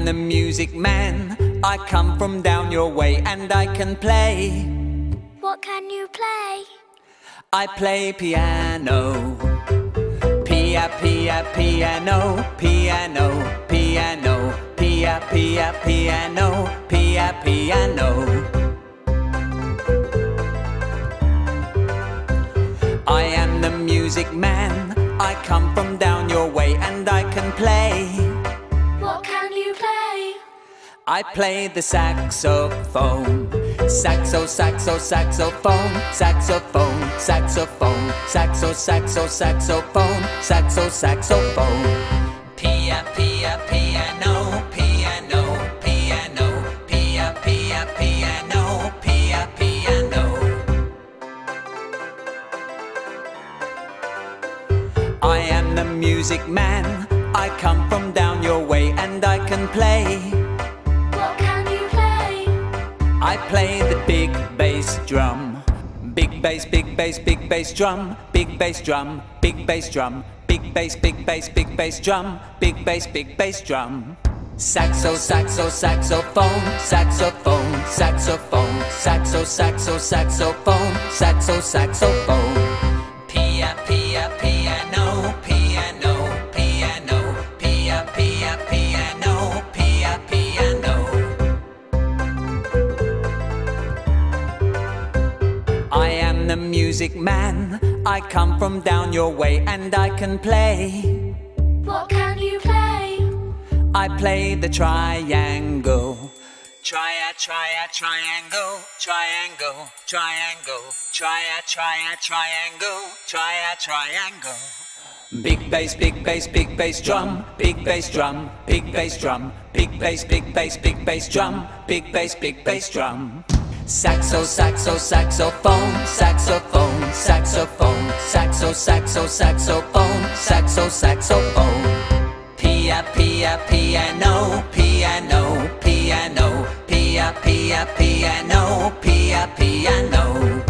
am the music man. I come from down your way and I can play. What can you play? I play piano. Pia, pia, piano, piano, piano, pia, pia, piano, pia, piano. I am the music man. I come from down your way and I can play. You play? I play the saxophone. Saxo, saxo, saxophone, saxophone, saxophone, saxo, saxo, saxophone, saxo, saxophone. Pia, pia, piano, piano, piano, pia, pia, piano, pia, piano. I am the music man. I come from down your way I can play. What can you play? I play the big bass drum. Big bass, big bass, big bass drum. Big bass drum, big bass drum. Big bass, big bass, big bass drum. Big bass, big bass drum. Saxo, saxo, saxophone, saxophone, saxophone, saxo, saxo, saxophone, saxo, saxophone. I am the music man. I come from down your way and I can play. What can you play? I play the triangle. Tria, tria, triangle, triangle, triangle, tria, tria, triangle, tria, triangle. Big bass, big bass, big bass drum, big bass drum, big bass drum, big bass, big bass, big bass drum, big bass, big bass drum. Saxo, saxo, saxophone, saxophone, saxophone, saxo, saxo, saxophone, saxo, saxophone. Pia, pia, piano, piano, piano, pia, pia, piano, pia, piano.